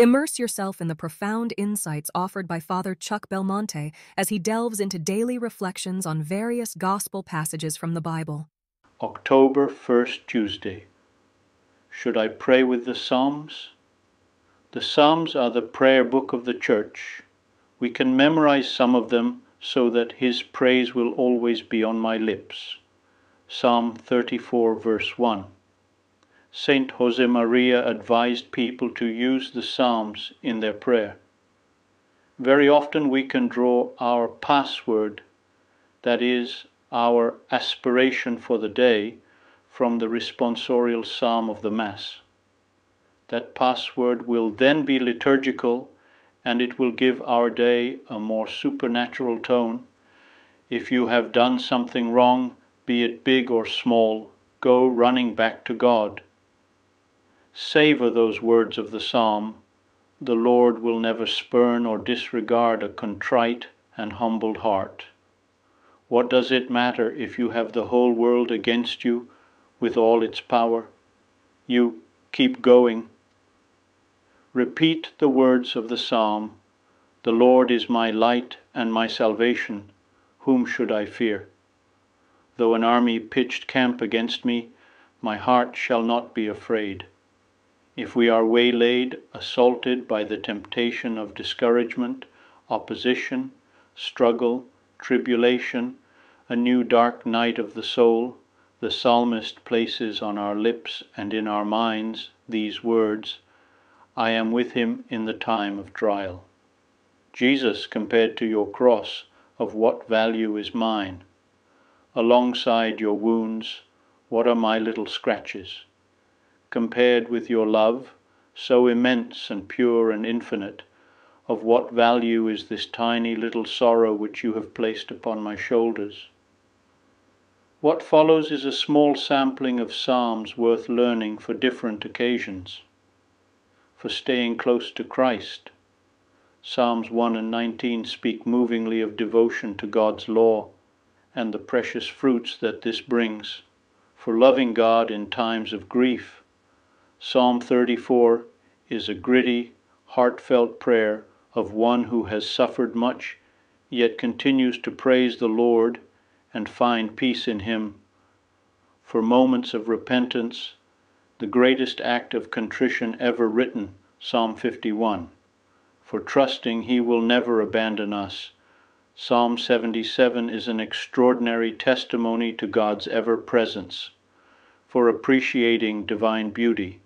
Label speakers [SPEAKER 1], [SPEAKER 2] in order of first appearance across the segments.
[SPEAKER 1] Immerse yourself in the profound insights offered by Father Chuck Belmonte as he delves into daily reflections on various gospel passages from the Bible.
[SPEAKER 2] October 1st, Tuesday. Should I pray with the Psalms? The Psalms are the prayer book of the Church. We can memorize some of them so that His praise will always be on my lips. Psalm 34, verse 1. Saint Josemaria advised people to use the Psalms in their prayer. Very often we can draw our password, that is, our aspiration for the day, from the responsorial psalm of the Mass. That password will then be liturgical and it will give our day a more supernatural tone. If you have done something wrong, be it big or small, go running back to God Savor those words of the psalm The Lord will never spurn or disregard a contrite and humbled heart. What does it matter if you have the whole world against you with all its power? You keep going. Repeat the words of the psalm The Lord is my light and my salvation. Whom should I fear? Though an army pitched camp against me, my heart shall not be afraid. If we are waylaid, assaulted by the temptation of discouragement, opposition, struggle, tribulation, a new dark night of the soul, the psalmist places on our lips and in our minds these words I am with him in the time of trial. Jesus, compared to your cross, of what value is mine? Alongside your wounds, what are my little scratches? Compared with your love, so immense and pure and infinite, of what value is this tiny little sorrow which you have placed upon my shoulders? What follows is a small sampling of psalms worth learning for different occasions. For staying close to Christ, Psalms 1 and 19 speak movingly of devotion to God's law and the precious fruits that this brings. For loving God in times of grief, Psalm 34 is a gritty, heartfelt prayer of one who has suffered much, yet continues to praise the Lord and find peace in Him. For moments of repentance, the greatest act of contrition ever written, Psalm 51. For trusting He will never abandon us. Psalm 77 is an extraordinary testimony to God's ever presence. For appreciating divine beauty.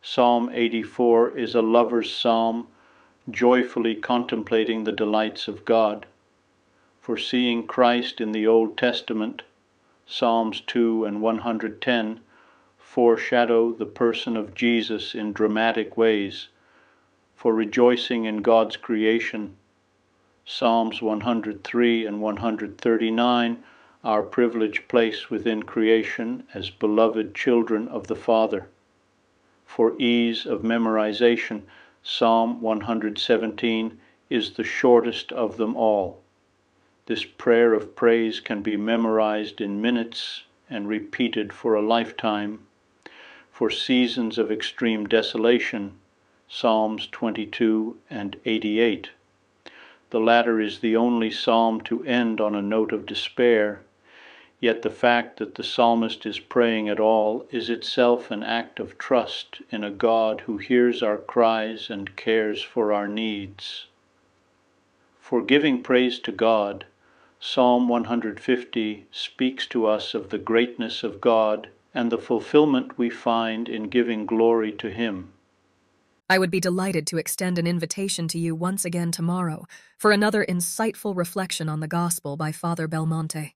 [SPEAKER 2] Psalm 84 is a lover's psalm, joyfully contemplating the delights of God. For seeing Christ in the Old Testament, Psalms 2 and 110 foreshadow the person of Jesus in dramatic ways. For rejoicing in God's creation, Psalms 103 and 139 our privileged place within creation as beloved children of the Father for ease of memorization, Psalm 117 is the shortest of them all. This prayer of praise can be memorized in minutes and repeated for a lifetime. For seasons of extreme desolation, Psalms 22 and 88. The latter is the only psalm to end on a note of despair Yet the fact that the psalmist is praying at all is itself an act of trust in a God who hears our cries and cares for our needs. For giving praise to God, Psalm 150 speaks to us of the greatness of God and the fulfillment we find in giving glory to Him.
[SPEAKER 1] I would be delighted to extend an invitation to you once again tomorrow for another insightful reflection on the Gospel by Father Belmonte.